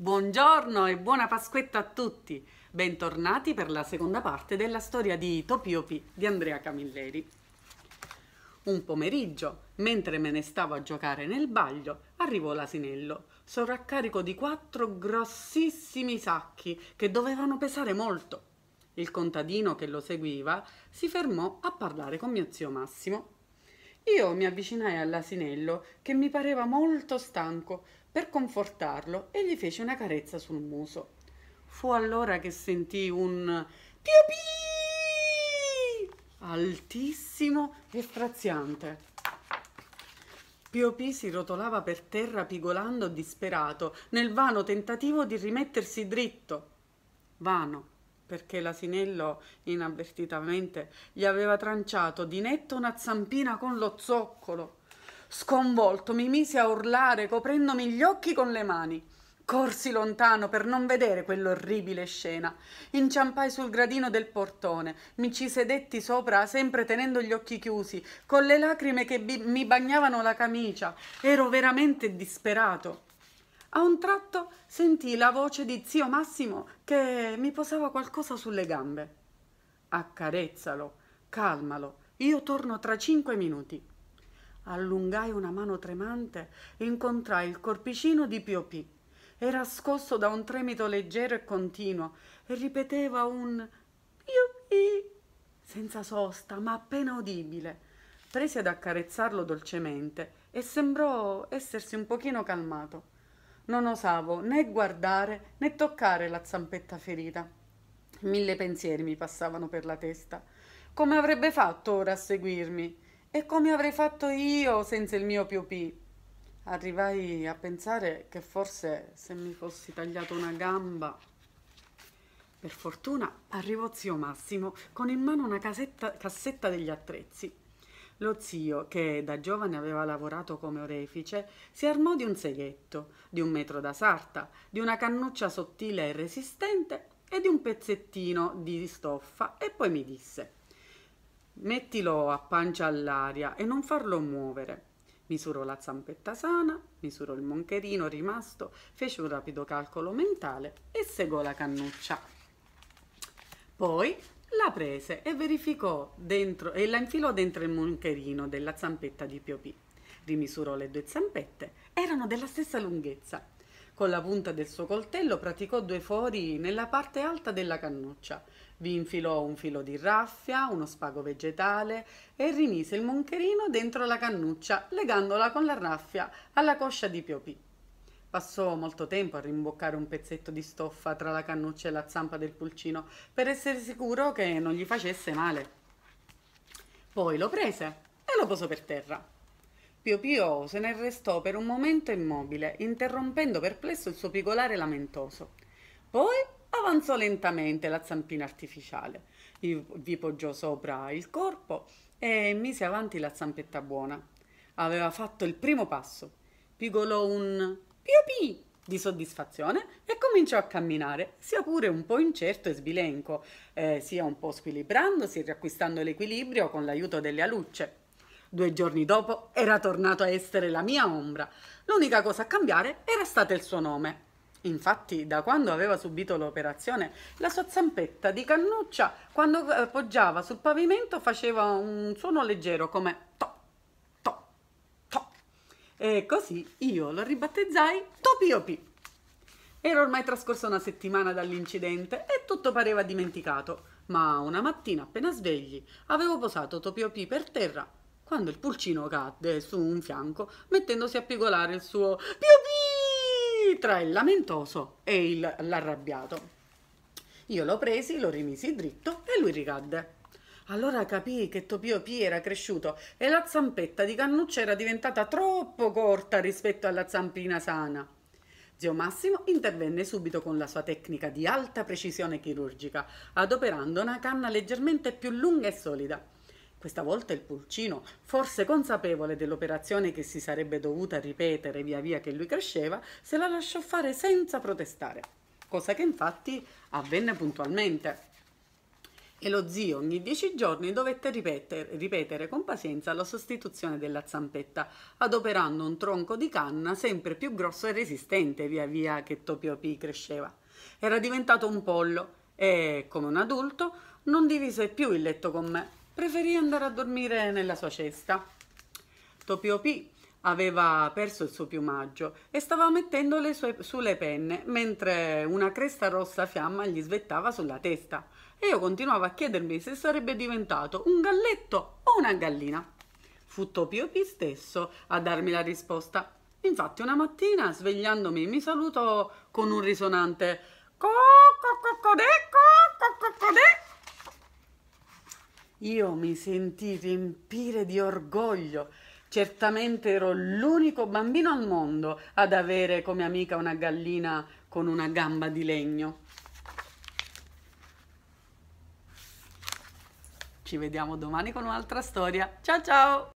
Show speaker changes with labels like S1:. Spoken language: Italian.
S1: Buongiorno e buona Pasquetta a tutti! Bentornati per la seconda parte della storia di Topiopi di Andrea Camilleri. Un pomeriggio, mentre me ne stavo a giocare nel baglio, arrivò l'asinello, sovraccarico di quattro grossissimi sacchi che dovevano pesare molto. Il contadino che lo seguiva si fermò a parlare con mio zio Massimo. Io mi avvicinai all'asinello che mi pareva molto stanco per confortarlo e gli feci una carezza sul muso. Fu allora che sentii un più altissimo e straziante. Piopì si rotolava per terra pigolando disperato nel vano tentativo di rimettersi dritto. Vano, perché l'asinello inavvertitamente gli aveva tranciato di netto una zampina con lo zoccolo. Sconvolto mi misi a urlare, coprendomi gli occhi con le mani. Corsi lontano per non vedere quell'orribile scena. Inciampai sul gradino del portone, mi ci sedetti sopra sempre tenendo gli occhi chiusi, con le lacrime che mi bagnavano la camicia. Ero veramente disperato. A un tratto sentii la voce di zio Massimo che mi posava qualcosa sulle gambe. Accarezzalo, calmalo, io torno tra cinque minuti. Allungai una mano tremante e incontrai il corpicino di Piopì. Era scosso da un tremito leggero e continuo e ripeteva un Piopì senza sosta, ma appena udibile. Presi ad accarezzarlo dolcemente e sembrò essersi un pochino calmato. Non osavo né guardare né toccare la zampetta ferita. Mille pensieri mi passavano per la testa. Come avrebbe fatto ora a seguirmi? E come avrei fatto io senza il mio Piopì? Arrivai a pensare che forse se mi fossi tagliato una gamba. Per fortuna arrivò zio Massimo con in mano una casetta, cassetta degli attrezzi. Lo zio, che da giovane aveva lavorato come orefice, si armò di un seghetto, di un metro da sarta, di una cannuccia sottile e resistente e di un pezzettino di stoffa e poi mi disse Mettilo a pancia all'aria e non farlo muovere. Misurò la zampetta sana, misurò il moncherino rimasto, fece un rapido calcolo mentale e segò la cannuccia. Poi la prese e verificò dentro e la infilò dentro il moncherino della zampetta di Piopì. Rimisurò le due zampette, erano della stessa lunghezza. Con la punta del suo coltello praticò due fori nella parte alta della cannuccia vi infilò un filo di raffia, uno spago vegetale e rimise il moncherino dentro la cannuccia, legandola con la raffia alla coscia di Piopì. Passò molto tempo a rimboccare un pezzetto di stoffa tra la cannuccia e la zampa del pulcino per essere sicuro che non gli facesse male. Poi lo prese e lo posò per terra. Pio Pio se ne restò per un momento immobile, interrompendo perplesso il suo pigolare lamentoso. Poi avanzò lentamente la zampina artificiale, vi poggiò sopra il corpo e mise avanti la zampetta buona. Aveva fatto il primo passo, pigolò un piopì di soddisfazione e cominciò a camminare, sia pure un po' incerto e sbilenco, eh, sia un po' squilibrandosi riacquistando l'equilibrio con l'aiuto delle alucce. Due giorni dopo era tornato a essere la mia ombra. L'unica cosa a cambiare era stato il suo nome. Infatti, da quando aveva subito l'operazione, la sua zampetta di cannuccia, quando appoggiava sul pavimento, faceva un suono leggero come to, to, to. E così io lo ribattezzai Topiopi. Era ormai trascorsa una settimana dall'incidente e tutto pareva dimenticato, ma una mattina appena svegli avevo posato Topiopi per terra quando il pulcino cadde su un fianco mettendosi a pigolare il suo Piopì tra il lamentoso e il, l'arrabbiato. Io lo presi, lo rimisi dritto e lui ricadde. Allora capii che Topio P era cresciuto e la zampetta di cannuccia era diventata troppo corta rispetto alla zampina sana. Zio Massimo intervenne subito con la sua tecnica di alta precisione chirurgica, adoperando una canna leggermente più lunga e solida. Questa volta il pulcino, forse consapevole dell'operazione che si sarebbe dovuta ripetere via via che lui cresceva, se la lasciò fare senza protestare, cosa che infatti avvenne puntualmente. e lo zio ogni dieci giorni dovette ripetere, ripetere, con pazienza la sostituzione della zampetta, adoperando un tronco di canna sempre più grosso e resistente via via che Topio P cresceva. Era diventato un pollo e, come un adulto, non divise più il letto con me, preferì andare a dormire nella sua cesta. Topio P aveva perso il suo piumaggio e stava mettendo le sue, sulle penne mentre una cresta rossa fiamma gli svettava sulla testa e io continuavo a chiedermi se sarebbe diventato un galletto o una gallina. Fu Topio P stesso a darmi la risposta. Infatti una mattina svegliandomi mi salutò con un risonante io mi sentii riempire di orgoglio Certamente ero l'unico bambino al mondo ad avere come amica una gallina con una gamba di legno. Ci vediamo domani con un'altra storia. Ciao ciao!